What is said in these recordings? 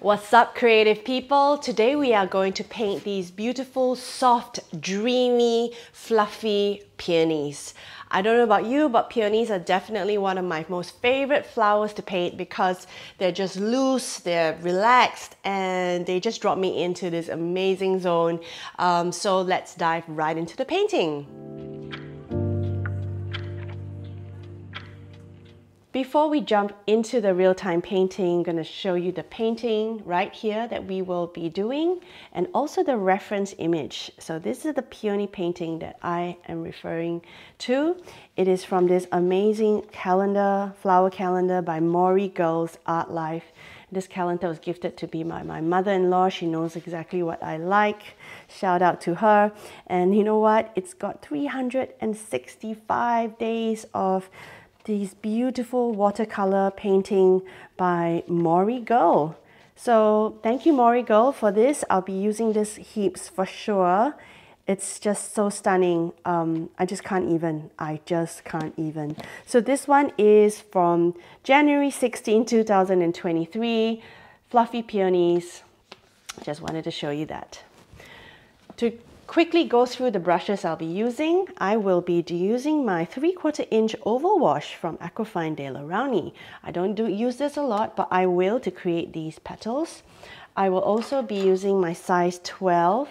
What's up, creative people? Today we are going to paint these beautiful, soft, dreamy, fluffy peonies. I don't know about you, but peonies are definitely one of my most favorite flowers to paint because they're just loose, they're relaxed, and they just drop me into this amazing zone. Um, so let's dive right into the painting. Before we jump into the real-time painting, I'm going to show you the painting right here that we will be doing and also the reference image. So this is the peony painting that I am referring to. It is from this amazing calendar, flower calendar by Mori Girls Art Life. This calendar was gifted to me by my mother-in-law. She knows exactly what I like. Shout out to her. And you know what? It's got 365 days of these beautiful watercolor painting by Mori Girl. So thank you Mori Girl for this. I'll be using this heaps for sure. It's just so stunning. Um, I just can't even. I just can't even. So this one is from January 16, 2023. Fluffy Peonies. Just wanted to show you that. To quickly go through the brushes I'll be using. I will be using my 3 quarter inch oval wash from Aquafine Daler Rowney. I don't do, use this a lot, but I will to create these petals. I will also be using my size 12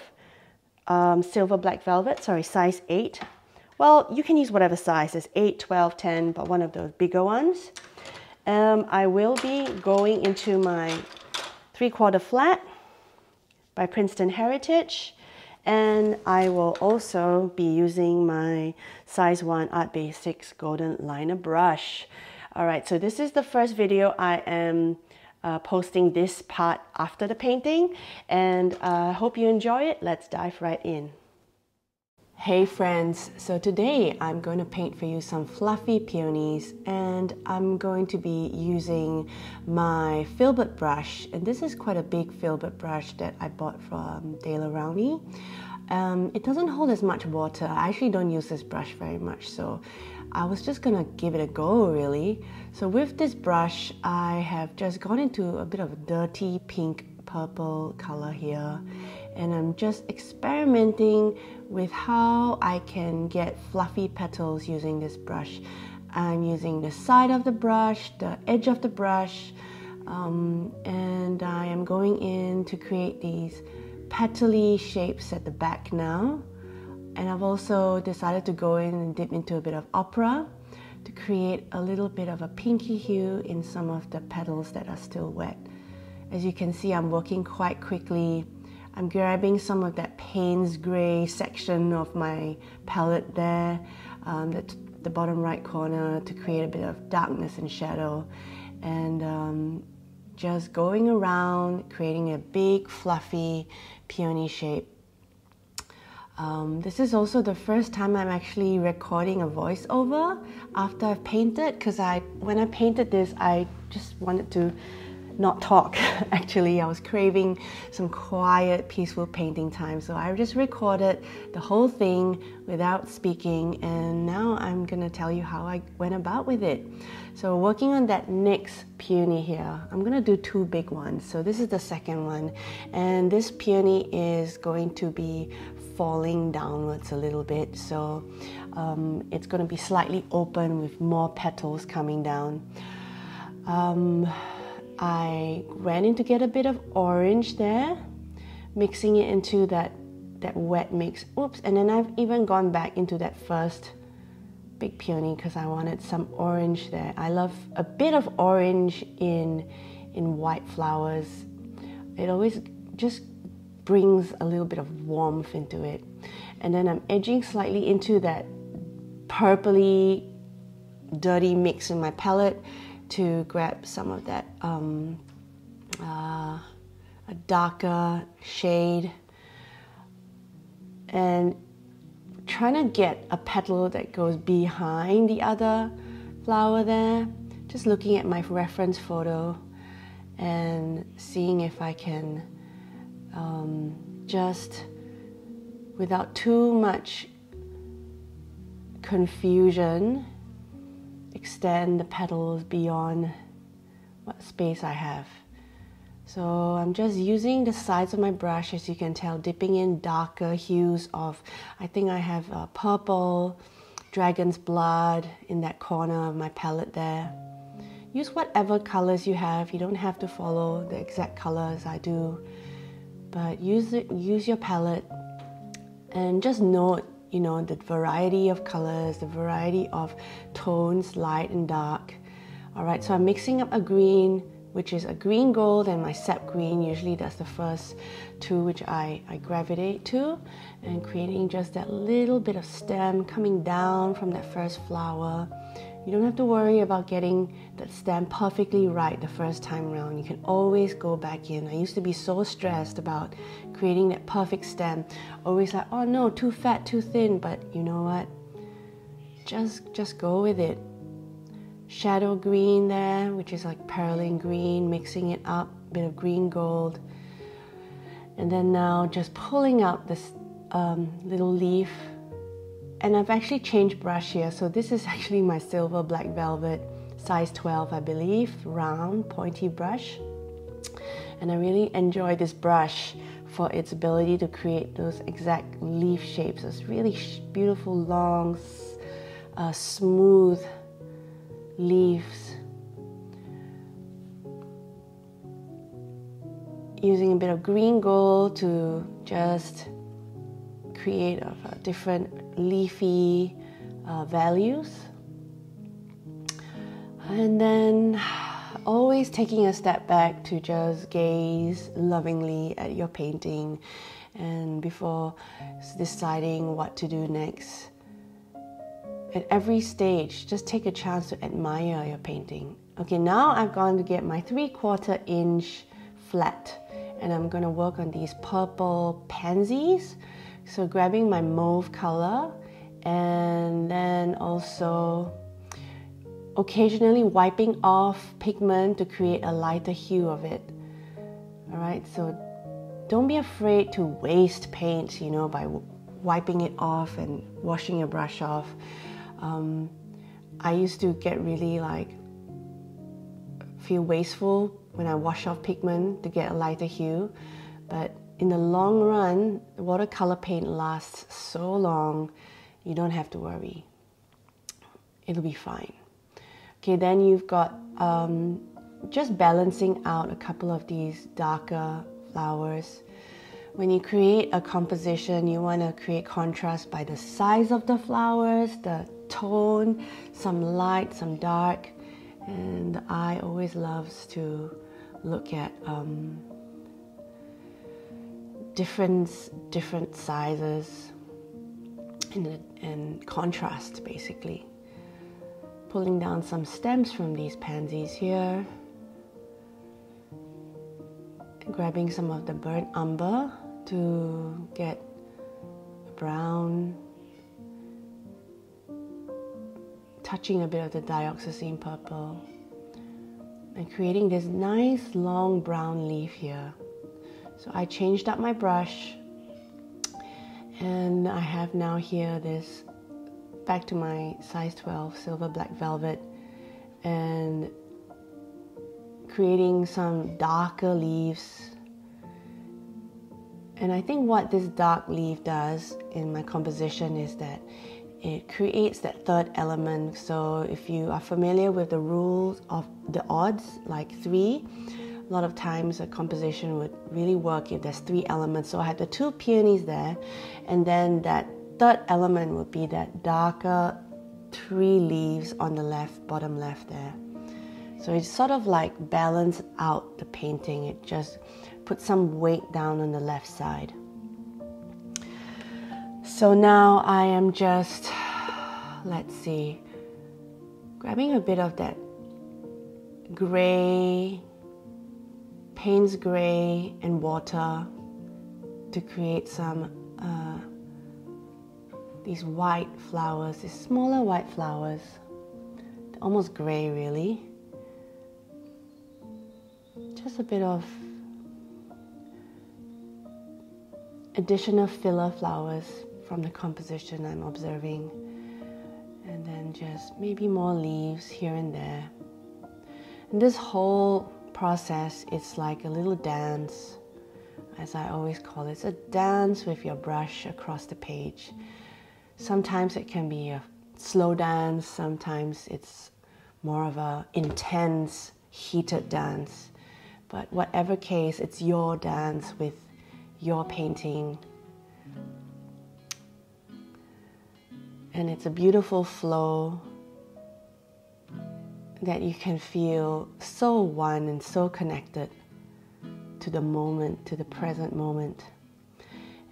um, silver black velvet, sorry, size 8. Well, you can use whatever size, it's 8, 12, 10, but one of those bigger ones. Um, I will be going into my 3 quarter flat by Princeton Heritage. And I will also be using my size 1 Art Basics Golden Liner Brush. Alright, so this is the first video I am uh, posting this part after the painting and I uh, hope you enjoy it. Let's dive right in. Hey friends, so today I'm going to paint for you some fluffy peonies and I'm going to be using my filbert brush and this is quite a big filbert brush that I bought from Daler Rowney. Um, it doesn't hold as much water. I actually don't use this brush very much so I was just gonna give it a go really. So with this brush I have just gone into a bit of a dirty pink purple color here and I'm just experimenting with how I can get fluffy petals using this brush. I'm using the side of the brush, the edge of the brush, um, and I am going in to create these petally shapes at the back now. And I've also decided to go in and dip into a bit of opera to create a little bit of a pinky hue in some of the petals that are still wet. As you can see, I'm working quite quickly I'm grabbing some of that Payne's Gray section of my palette there, um, the, the bottom right corner to create a bit of darkness and shadow. And um, just going around, creating a big, fluffy peony shape. Um, this is also the first time I'm actually recording a voiceover after I've painted because I when I painted this I just wanted to not talk. Actually, I was craving some quiet, peaceful painting time. So I just recorded the whole thing without speaking, and now I'm gonna tell you how I went about with it. So, working on that next peony here, I'm gonna do two big ones. So, this is the second one, and this peony is going to be falling downwards a little bit. So, um, it's gonna be slightly open with more petals coming down. Um, I ran in to get a bit of orange there, mixing it into that, that wet mix. Oops, and then I've even gone back into that first big peony because I wanted some orange there. I love a bit of orange in, in white flowers. It always just brings a little bit of warmth into it. And then I'm edging slightly into that purpley dirty mix in my palette to grab some of that um, uh, a darker shade and trying to get a petal that goes behind the other flower there. Just looking at my reference photo and seeing if I can um, just without too much confusion extend the petals beyond what space I have. So I'm just using the sides of my brush, as you can tell, dipping in darker hues of, I think I have uh, purple, dragon's blood in that corner of my palette there. Use whatever colors you have. You don't have to follow the exact colors I do, but use it, use your palette and just note, you know, the variety of colors, the variety of tones, light and dark. All right, so I'm mixing up a green, which is a green gold and my sap green. Usually that's the first two which I, I gravitate to and creating just that little bit of stem coming down from that first flower. You don't have to worry about getting that stem perfectly right the first time around. You can always go back in. I used to be so stressed about creating that perfect stem. Always like, oh no, too fat, too thin. But you know what? Just just go with it shadow green there, which is like perylene green, mixing it up, bit of green gold. And then now just pulling out this um, little leaf. And I've actually changed brush here. So this is actually my silver black velvet, size 12, I believe, round, pointy brush. And I really enjoy this brush for its ability to create those exact leaf shapes, those really beautiful, long, uh, smooth leaves. Using a bit of green gold to just create a, a different leafy uh, values. And then always taking a step back to just gaze lovingly at your painting and before deciding what to do next at every stage, just take a chance to admire your painting. Okay, now I'm going to get my three quarter inch flat and I'm going to work on these purple pansies. So grabbing my mauve color and then also occasionally wiping off pigment to create a lighter hue of it. All right, so don't be afraid to waste paint, you know, by wiping it off and washing your brush off. Um, I used to get really like feel wasteful when I wash off pigment to get a lighter hue, but in the long run, watercolor paint lasts so long, you don't have to worry. It'll be fine. Okay, then you've got um, just balancing out a couple of these darker flowers. When you create a composition, you want to create contrast by the size of the flowers, the tone, some light, some dark. And I always loves to look at um, different, different sizes and, contrast basically. Pulling down some stems from these pansies here. Grabbing some of the burnt umber to get brown touching a bit of the dioxazine purple and creating this nice long brown leaf here. So I changed up my brush and I have now here this back to my size 12 silver black velvet and creating some darker leaves and I think what this dark leaf does in my composition is that it creates that third element. So if you are familiar with the rules of the odds, like three, a lot of times a composition would really work if there's three elements. So I had the two peonies there, and then that third element would be that darker three leaves on the left, bottom left there. So it sort of like balanced out the painting. It just put some weight down on the left side. So now I am just, let's see, grabbing a bit of that gray, Payne's gray and water to create some uh, these white flowers, these smaller white flowers, almost gray really. Just a bit of additional filler flowers from the composition I'm observing. And then just maybe more leaves here and there. And this whole process, it's like a little dance, as I always call it. It's a dance with your brush across the page. Sometimes it can be a slow dance, sometimes it's more of a intense, heated dance. But whatever case, it's your dance with your painting. And it's a beautiful flow that you can feel so one and so connected to the moment, to the present moment.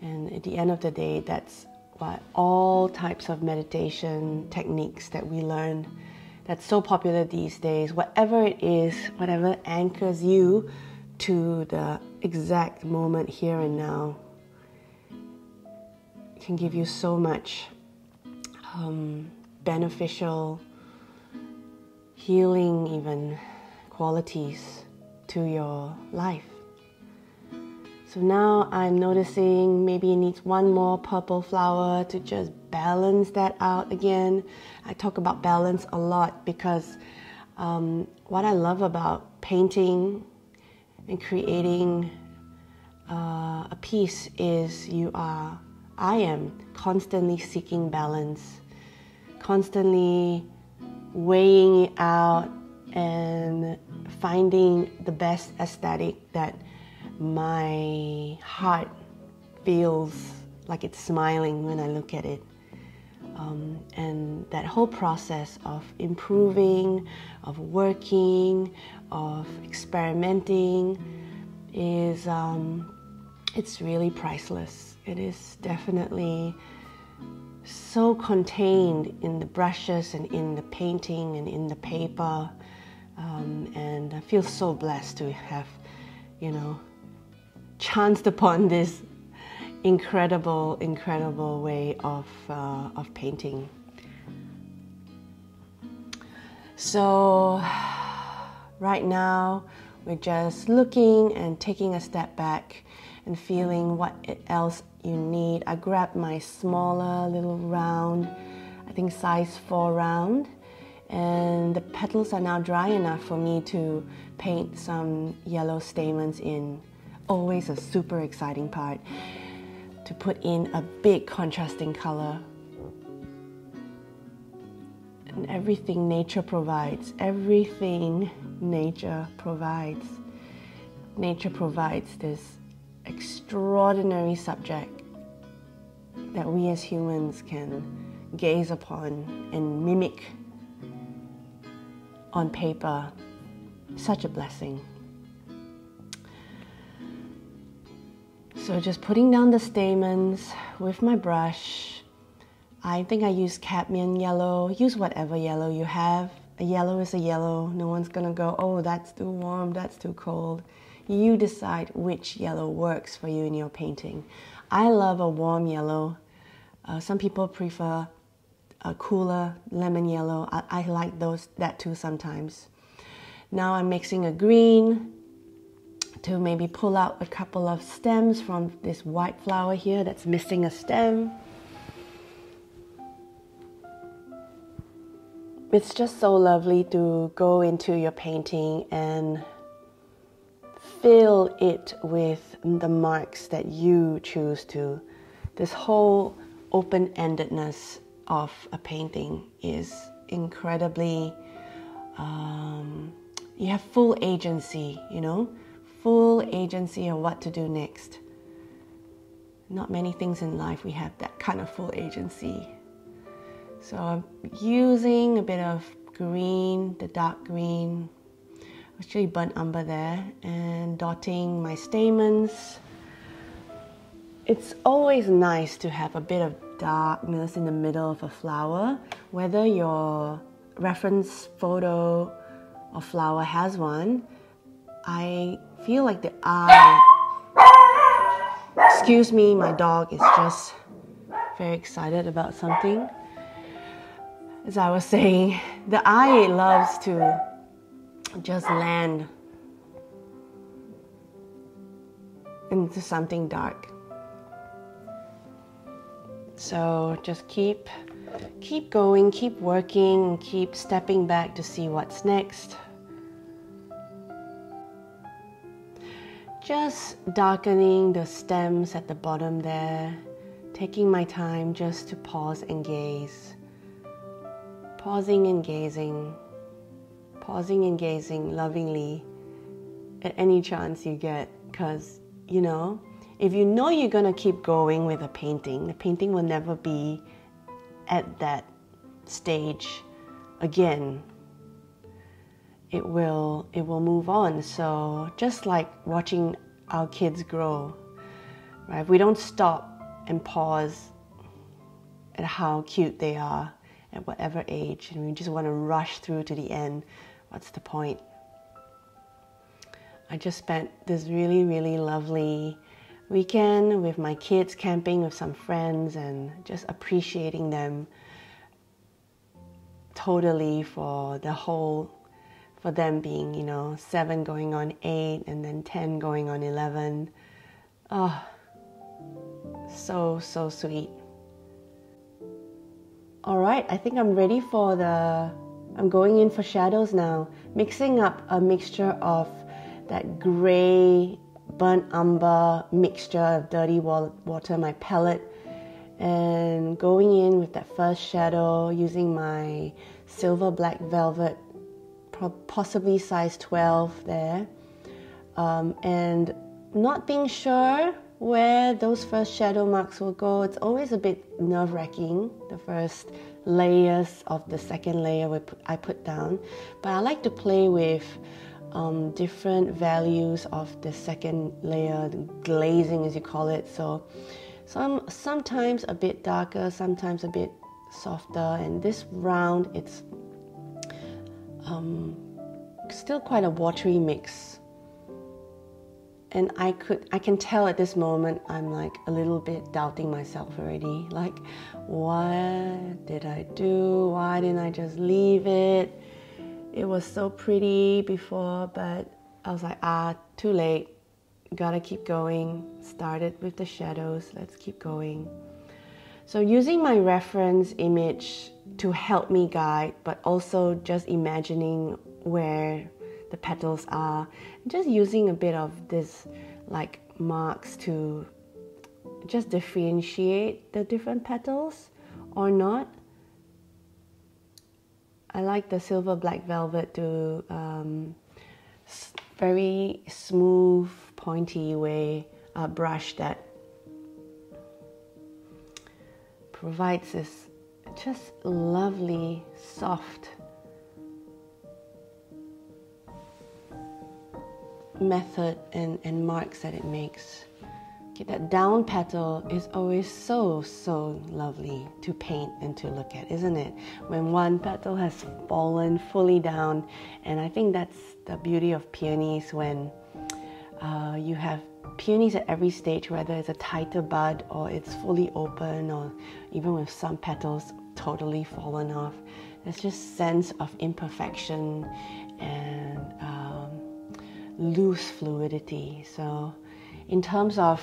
And at the end of the day, that's what all types of meditation techniques that we learn that's so popular these days, whatever it is, whatever anchors you to the exact moment here and now, can give you so much um, beneficial healing, even qualities to your life. So now I'm noticing maybe it needs one more purple flower to just balance that out again. I talk about balance a lot because um, what I love about painting and creating uh, a piece is you are, I am constantly seeking balance, constantly weighing it out and finding the best aesthetic that my heart feels like it's smiling when I look at it. Um, and that whole process of improving, of working, of experimenting is um, it's really priceless. It is definitely so contained in the brushes and in the painting and in the paper. Um, and I feel so blessed to have, you know, chanced upon this incredible, incredible way of, uh, of painting. So, right now, we're just looking and taking a step back and feeling what else you need. I grabbed my smaller little round, I think size 4 round, and the petals are now dry enough for me to paint some yellow stamens in. Always a super exciting part to put in a big contrasting color. And everything nature provides, everything nature provides. Nature provides this extraordinary subject that we as humans can gaze upon and mimic on paper. Such a blessing. So, just putting down the stamens with my brush. I think I use cadmium yellow. Use whatever yellow you have. A yellow is a yellow. No one's gonna go, oh, that's too warm, that's too cold. You decide which yellow works for you in your painting. I love a warm yellow. Uh, some people prefer a cooler lemon yellow. I, I like those that too sometimes. Now I'm mixing a green to maybe pull out a couple of stems from this white flower here that's missing a stem. It's just so lovely to go into your painting and fill it with the marks that you choose to. This whole open endedness of a painting is incredibly, um, you have full agency, you know, full agency of what to do next. Not many things in life we have that kind of full agency. So I'm using a bit of green, the dark green, actually burnt umber there and dotting my stamens. It's always nice to have a bit of darkness in the middle of a flower, whether your reference photo or flower has one. I feel like the eye. Excuse me, my dog is just very excited about something. As I was saying, the eye loves to just land into something dark. So just keep keep going, keep working, keep stepping back to see what's next. just darkening the stems at the bottom there, taking my time just to pause and gaze. Pausing and gazing, pausing and gazing lovingly at any chance you get, because, you know, if you know you're going to keep going with a painting, the painting will never be at that stage again. It will it will move on. So just like watching our kids grow right? We don't stop and pause at how cute they are at whatever age and we just want to rush through to the end what's the point? I just spent this really really lovely weekend with my kids camping with some friends and just appreciating them totally for the whole for them being you know seven going on eight and then 10 going on 11 oh so so sweet. All right i think i'm ready for the i'm going in for shadows now mixing up a mixture of that gray burnt umber mixture of dirty water my palette and going in with that first shadow using my silver black velvet possibly size 12 there. Um, and not being sure where those first shadow marks will go it's always a bit nerve-wracking the first layers of the second layer I put down. But I like to play with um, different values of the second layer glazing as you call it. So some sometimes a bit darker sometimes a bit softer and this round it's um, still quite a watery mix and I could I can tell at this moment I'm like a little bit doubting myself already. Like what did I do? Why didn't I just leave it? It was so pretty before but I was like ah too late. Gotta keep going. Started with the shadows. Let's keep going. So using my reference image to help me guide, but also just imagining where the petals are, just using a bit of this like marks to just differentiate the different petals or not. I like the silver black velvet to um, very smooth, pointy way uh, brush that provides this just lovely, soft method and, and marks that it makes. Okay, that down petal is always so, so lovely to paint and to look at, isn't it? When one petal has fallen fully down, and I think that's the beauty of peonies when uh, you have peonies at every stage, whether it's a tighter bud or it's fully open, or even with some petals totally fallen off. There's just sense of imperfection and um, loose fluidity. So, in terms of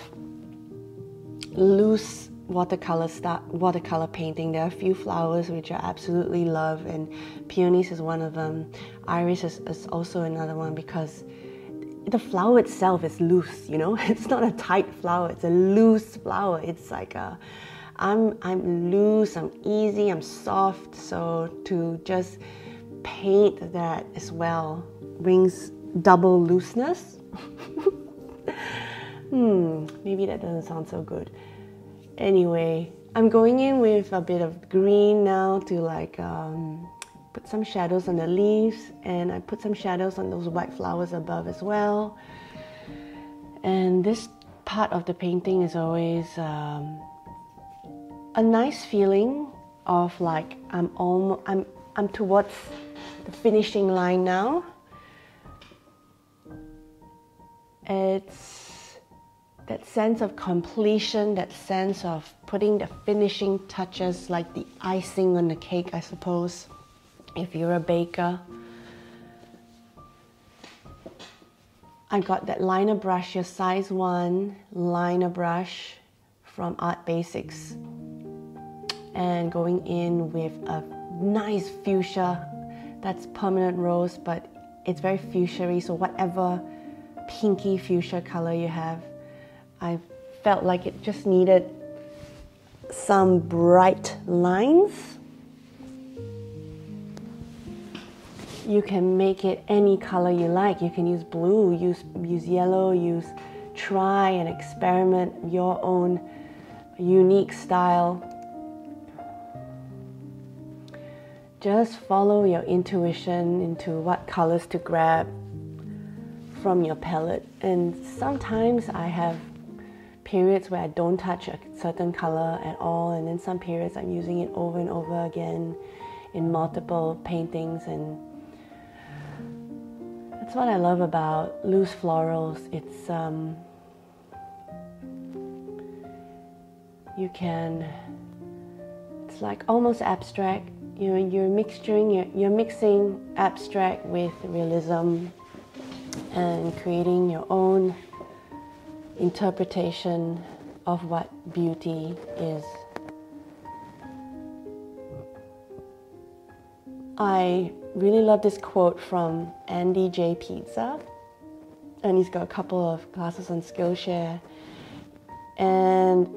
loose watercolor watercolor painting there are a few flowers which i absolutely love and peonies is one of them iris is, is also another one because the flower itself is loose you know it's not a tight flower it's a loose flower it's like a I'm I'm loose, I'm easy, I'm soft. So to just paint that as well brings double looseness. hmm, maybe that doesn't sound so good. Anyway, I'm going in with a bit of green now to like um, put some shadows on the leaves, and I put some shadows on those white flowers above as well. And this part of the painting is always um, a nice feeling of like I'm almost I'm I'm towards the finishing line now. It's that sense of completion, that sense of putting the finishing touches, like the icing on the cake, I suppose, if you're a baker. I got that liner brush, your size one liner brush from Art Basics and going in with a nice fuchsia that's permanent rose but it's very fuchsia so whatever pinky fuchsia color you have. I felt like it just needed some bright lines. You can make it any color you like. You can use blue, use, use yellow, use try and experiment your own unique style. Just follow your intuition into what colors to grab from your palette. And sometimes I have periods where I don't touch a certain color at all, and then some periods I'm using it over and over again in multiple paintings and that's what I love about loose florals. It's um, you can it's like almost abstract you know you're you're, you're mixing abstract with realism and creating your own interpretation of what beauty is. I really love this quote from andy j. Pizza and he's got a couple of classes on skillshare. And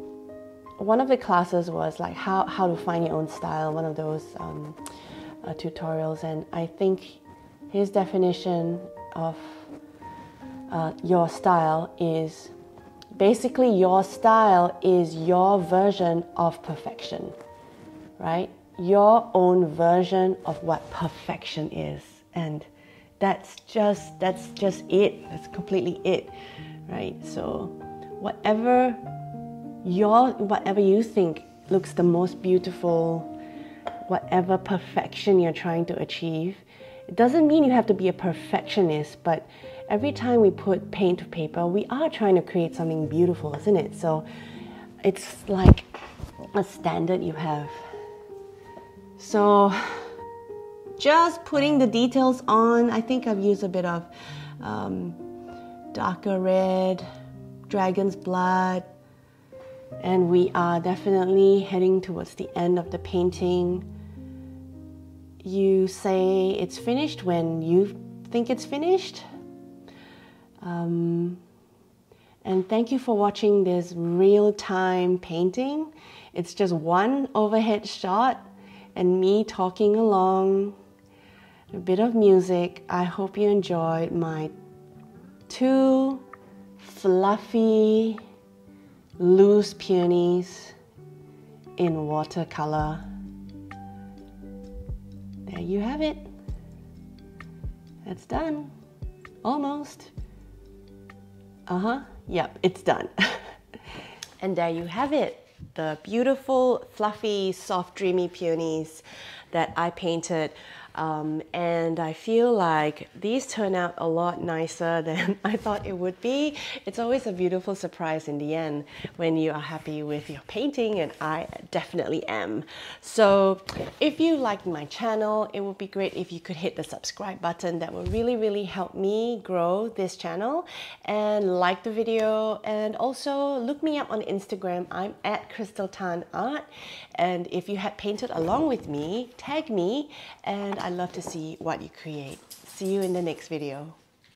one of the classes was like how, how to find your own style, one of those um, uh, tutorials. And I think his definition of uh, your style is basically your style is your version of perfection, right? Your own version of what perfection is. And that's just that's just it. That's completely it, right? So whatever your whatever you think looks the most beautiful, whatever perfection you're trying to achieve. It doesn't mean you have to be a perfectionist, but every time we put paint to paper, we are trying to create something beautiful, isn't it? So it's like a standard you have. So just putting the details on, I think I've used a bit of um, darker red, dragon's blood, and we are definitely heading towards the end of the painting. You say it's finished when you think it's finished. Um, and thank you for watching this real time painting. It's just one overhead shot and me talking along, a bit of music. I hope you enjoyed my two fluffy loose peonies in watercolor. There you have it. That's done. Almost. Uh huh. Yep, it's done. and there you have it. The beautiful, fluffy, soft, dreamy peonies that I painted um, and I feel like these turn out a lot nicer than I thought it would be. It's always a beautiful surprise in the end when you are happy with your painting, and I definitely am. So if you like my channel, it would be great if you could hit the subscribe button. That will really, really help me grow this channel and like the video. And also look me up on Instagram. I'm at Crystal Tan Art. And if you had painted along with me, tag me and I'd love to see what you create. See you in the next video.